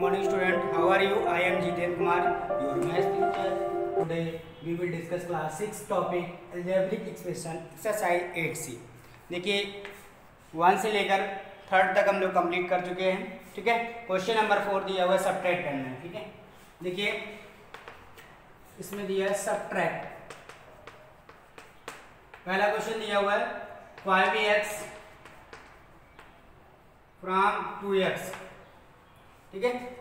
morning student how are you i am jiten kumar your math teacher today we will discuss class 6 topic algebraic expression exercise 8c देखिए one से लेकर third तक हम लोग complete कर चुके हैं ठीक है क्वेश्चन नंबर फोर दिया हुआ है सब्ट्रैक्ट करना है ठीक है देखिए इसमें दिया है सब्ट्रैक्ट पहला क्वेश्चन दिया हुआ है five x from two x ठीक है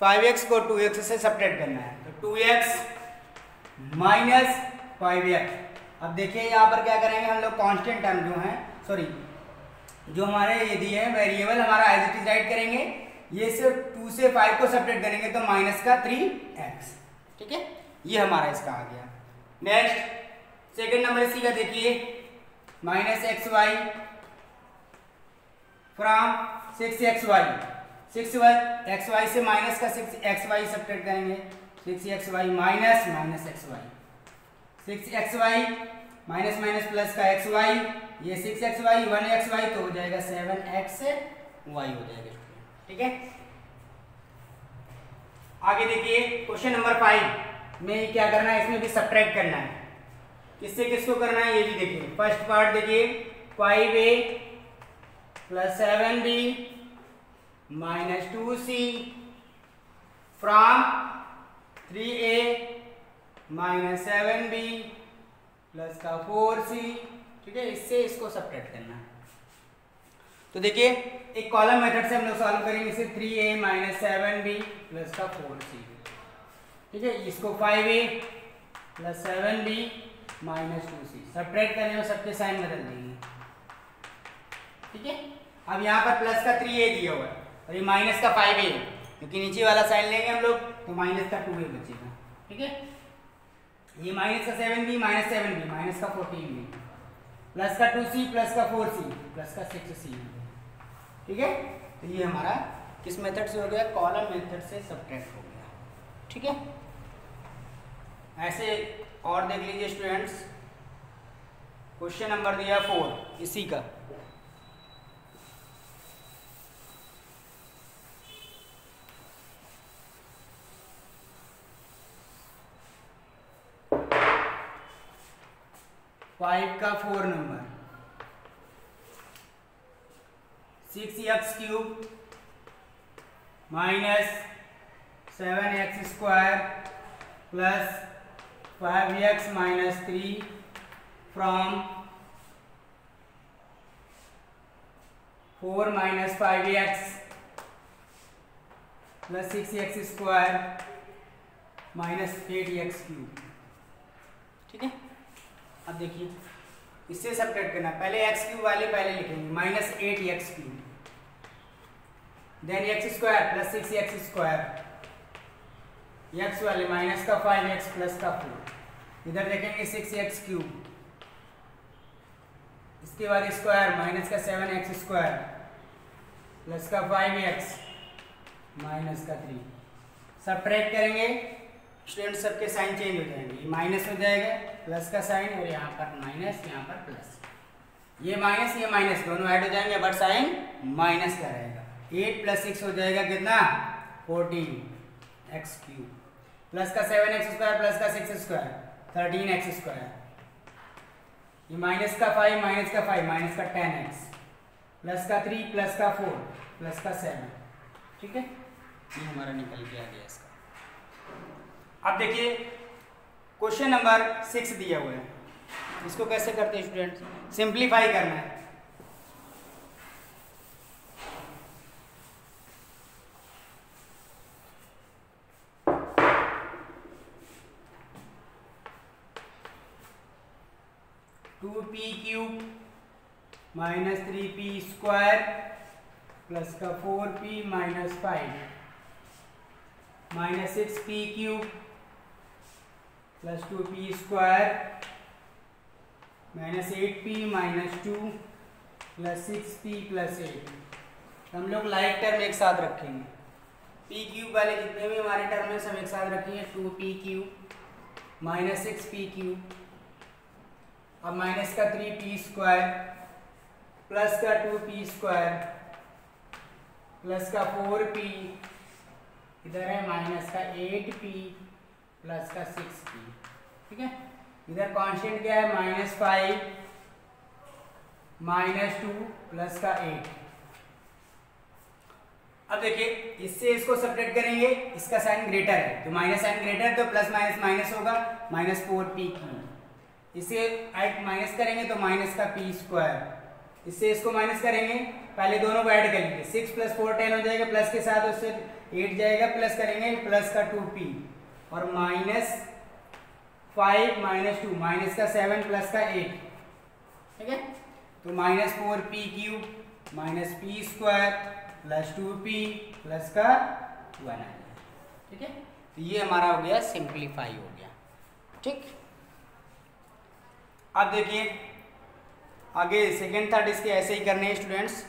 फाइव एक्स को टू एक्स से सपरेट करना है। तो two x minus five x. अब देखिए यहाँ पर क्या करेंगे, हम लोग कांस्टेंट टर्म जो है सॉरी जो हमारे ये दिए हैं वेरिएबल हमारा एज इट इज़ राइट करेंगे, ये से टू से फाइव को सपरेट करेंगे तो माइनस का थ्री एक्स। ठीक है? ये हमारा इसका आ गया। नेक्स्ट सेकेंड नंबर इसी का देखिए। Minus x y from six x y six x y से माइनस का सिक्स, एक्स वाई सब्ट्रैक्ट करेंगे। Six x y minus minus x y. Six x y minus minus plus का x y, ये six x y, one x y तो हो जाएगा seven x Y हो जाएगा। ठीक है? आगे देखिए, क्वेश्चन नंबर फाइव, में क्या करना है, इसमें भी सब्ट्रैक्ट करना है। किससे किसको करना है, ये भी देखिए। फ़र्स्ट पार्ट देखिए, five a plus seven b c from three a minus seven b plus का फोर सी ठीक है? इससे इसको सपरेट करना। है तो देखिए, एक कॉलम मेथड से हम लोग सॉल्व करेंगे, इसे three A minus seven B plus का फोर सी ठीक है? इसको five A plus seven B minus two C separate करने में सबके साइन बदल देंगे। ठीक है? अब यहाँ पर प्लस का थ्री ए दिया हुआ है। और ये माइनस का फाइव ए क्योंकि नीचे वाला साइन लेंगे हम लोग तो माइनस का टू ए बचेगा। ठीक है? ये माइनस का seven B minus seven B minus का फोर्टीन बी प्लस का टू सी प्लस का फोर सी प्लस का सिक्स सी ठीक है? तो ये हमारा किस मेथड से हो गया? कॉलम मेथड से सब्ट्रैक्ट हो गया। ठीक है? ऐसे और देख लीजिए स्टूडेंट्स क्वेश्चन नंबर दिया फोर इसी का। फाइव का four number. Six X cube minus seven X square plus five X minus three from four minus five X plus six X square minus eight X cube. ठीक है? अब देखिए, इससे subtract करना पहले एक्स क्यूब वाले पहले लिखेंगे। Minus eight X cube then X square plus six X square X वाले माइनस का फाइव एक्स प्लस का फोर इधर देखेंगे सिक्स एक्स क्यूब इसके बाद स्क्वायर माइनस का सेवन एक्स स्क्वायर प्लस का फाइव एक्स माइनस का थ्री सब्ट्रैक्ट करेंगे। स्टूडेंट सबके साइन चेंज हो जाएँगे। ये माइनस हो जाएगा, प्लस का साइन, और यहाँ पर माइनस, यहाँ पर प्लस। ये माइनस ये माइनस, दोनों ऐड हो जाएँगे बट साइन माइनस का रहेगा। एट प्लस सिक्स हो जाएगा कितना? Fourteen, X cube. प्लस का सेवन एक्स स्क्वायर, प्लस का six square, thirteen X square. ये माइनस का फाइव, माइनस का फाइव, माइनस का टेन एक्स। प्लस का थ्री, प्लस का फोर, प्लस का सेवन। ठीक है? ये हमारा निकल के आ गया इसका। अब देखिए क्वेश्चन नंबर सिक्स दिया हुआ है। इसको कैसे करते हैं स्टूडेंट सिंप्लीफाई करना है। Two P cube minus three P square plus का four P minus five minus six P cube plus two P square minus eight P minus two plus six P plus eight. हम लोग like term एक साथ रखेंगे। P cube वाले जितने भी हमारे टर्म है, सब एक साथ रखेंगे। Two P cube minus six P cube. अब माइनस का थ्री पी स्क्वायर प्लस का टू पी स्क्वायर प्लस का फोर पी। इधर है माइनस का एट पी। प्लस का सिक्स पी ठीक है? इधर कांस्टेंट क्या है? Minus five, minus two, plus का एट। अब देखिए, इससे इसको सब्ट्रैक्ट करेंगे, इसका साइन ग्रेटर है। तो माइनस साइन ग्रेटर तो प्लस माइनस माइनस होगा, माइनस फोर पी क्यू इसे ऐड माइनस करेंगे तो माइनस का पी स्क्वायर इससे इसको माइनस करेंगे, पहले दोनों को ऐड करेंगे। सिक्स प्लस फोर टेन हो जाएगा प्लस के साथ उससे एट जाएगा प्लस करेंगे प्लस का टू पी और minus five minus two minus का सेवन प्लस का एट ठीक है? तो minus four P Q minus P square plus two P plus का वन आ गया ठीक है? तो ये हमारा हो गया सिंप्लीफाई हो गया. ठीक? अब देखिए, आगे सेकेंड थर्ड इसके ऐसे ही करने हैं students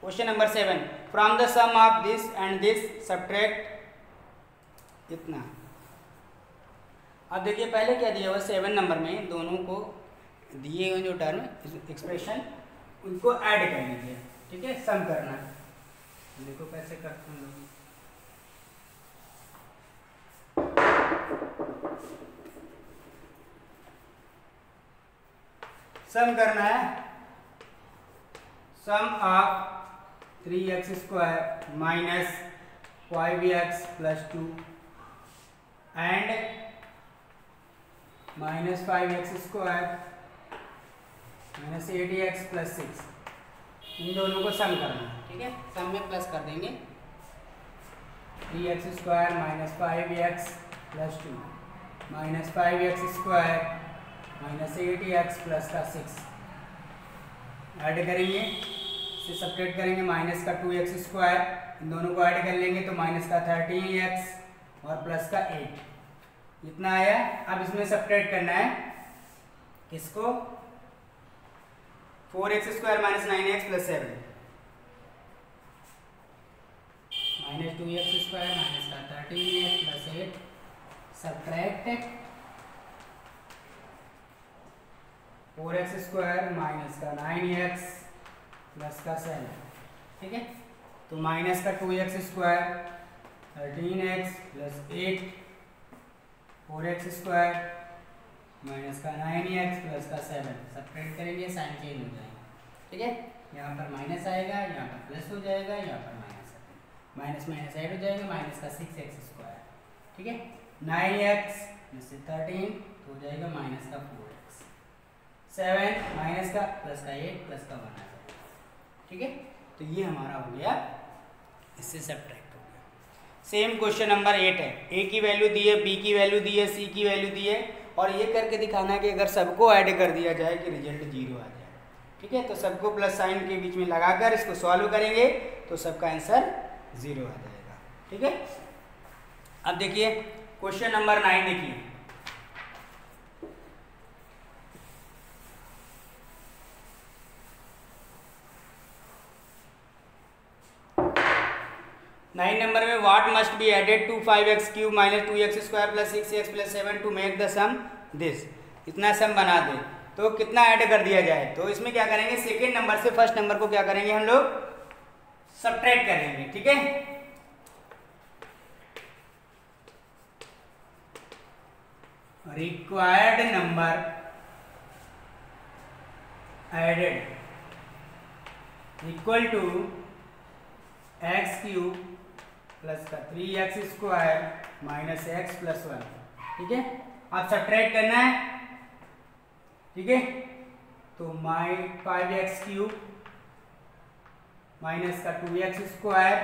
question number seven from the sum of this and this subtract इतना अब देखिए, पहले क्या दिया हुआ सेवन नंबर में दोनों को दिए हुए जो टर्म एक्सप्रेशन उनको ऐड कर लीजिए। ठीक है? सम करना है। देखो कैसे करते हैं लोग। सम करना है। Sum of three X square minus five X plus two and minus five X square minus eighty X plus six इन दोनों को सम करना है, ठीक है? सम में प्लस कर देंगे। Three X square minus five X plus two minus five X square minus eighty X plus का सिक्स ऐड करेंगे, इसे सपरेट करेंगे माइनस का टू एक्स स्क्वायर इन दोनों को ऐड कर लेंगे तो माइनस का थर्टीन एक्स और प्लस का एट इतना आया, अब इसमें सपरेट करना है। किसको? Four X square minus nine X plus seven minus two X square minus का thirteen X plus eight subtract four X square minus का नाइन एक्स प्लस का सेवन ठीक है? तो माइनस का two X square thirteen X plus eight four X square minus का nine x plus का seven. Separate करेंगे साइन चेंज हो जाएगा। ठीक है? यहाँ पर माइनस आएगा, यहाँ पर प्लस हो जाएगा, यहाँ पर माइनस माइनस माइनस ऐड हो जाएगा, माइनस का सिक्स एक्स स्क्वायर। ठीक है? नाइन एक्स से थर्टीन तो हो जाएगा माइनस का फोर एक्स। सेवन, माइनस का, प्लस का एट, प्लस का वन आ जाएगा। ठीक है? तो ये हमारा हो गया, इससे subtract. Same question number eight है। ए की वैल्यू दी है बी की वैल्यू दी है सी की वैल्यू दी है। और ये करके दिखाना है कि अगर सबको ऐड कर दिया जाए कि रिज़ल्ट ज़ीरो आ जाए। ठीक है? तो सबको प्लस साइन के बीच में लगाकर इसको सॉल्व करेंगे तो सबका आंसर ज़ीरो आ जाएगा। ठीक है? अब देखिए, क्वेश्चन नंबर नाइन देखिए। नाइन नंबर में what must be added to five X cube minus two X square plus six X plus seven to make the sum this इतना सम बना दे। तो कितना ऐड कर दिया जाए? तो इसमें क्या करेंगे? सेकेंड नंबर से फ़र्स्ट नंबर को क्या करेंगे हम लोग? सब्ट्रैक्ट करेंगे, ठीक है? Required number added equal to X cube plus का three X square minus X plus one. ठीक है? आप सब्ट्रैक्ट करना है। ठीक है? तो माइ फाइव एक्स क्यूब माइनस का टू एक्स स्क्वायर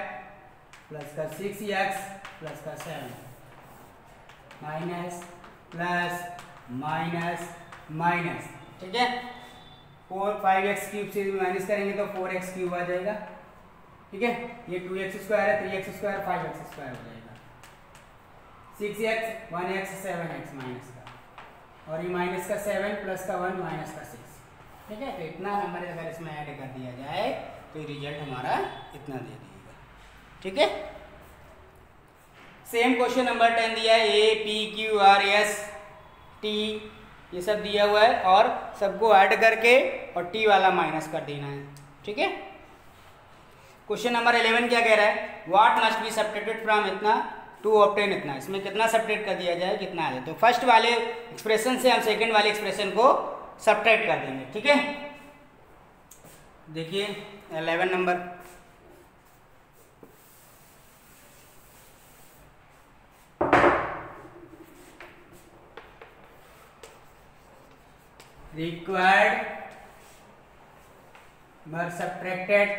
प्लस का सिक्स एक्स प्लस का seven minus plus minus minus. ठीक है? फोर फाइव एक्स क्यूब से माइनस करेंगे तो फोर एक्स क्यूब आ जाएगा। ठीक है? ये टू एक्स स्क्वायर है three X square five X square हो जाएगा। Six X one X seven X minus का। और ये माइनस का सेवन प्लस का वन माइनस का सिक्स ठीक है? तो इतना नंबर अगर इसमें ऐड कर दिया जाए तो रिज़ल्ट हमारा इतना दे देगा। ठीक है? सेम क्वेश्चन नंबर टेन दिया है A P Q R S T ये सब दिया हुआ है, और सबको ऐड करके और टी वाला माइनस कर देना है। ठीक है? क्वेश्चन नंबर इलेवन क्या कह रहा है? What must be subtracted from इतना? टू ऑप्टेन इतना। इसमें कितना सब्ट्रैक्ट कर दिया जाए, कितना आ जाए तो फ़र्स्ट वाले एक्सप्रेशन से हम सेकेंड वाले एक्सप्रेशन को सब्ट्रैक्ट कर देंगे, ठीक है? देखिए eleven number required were subtracted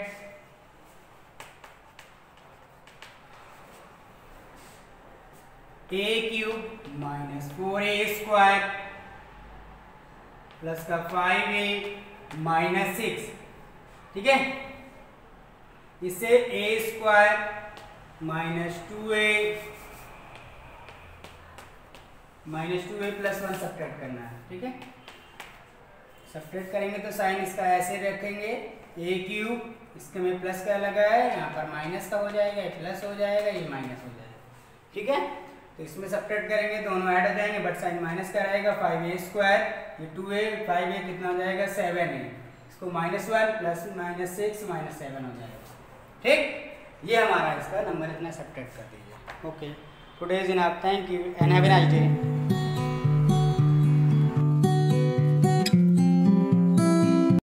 a cube minus four A square plus का फाइव ए माइनस सिक्स ठीक है? इससे A square minus two A minus two A plus one subtract करना है। ठीक है? सब्ट्रैक्ट करेंगे तो साइन इसका ऐसे रखेंगे। ए क्यूब इसके में प्लस का लगा है? यहाँ पर माइनस का हो जाएगा प्लस हो जाएगा, ये माइनस हो जाएगा। ठीक है? तो इसमें सब्ट्रैक्ट करेंगे, दोनों ऐड हो जाएँगे बट साइन माइनस का रहेगा? फाइव ए स्क्वायर ये टू ए फाइव ए कितना हो जाएगा? सेवन ए इसको minus one plus minus six minus seven हो जाएगा। ठीक? ये हमारा इसका नंबर इतना सब्ट्रैक्ट कर दीजिए। ओके टुडे इज़ इन आप thank you and have a nice day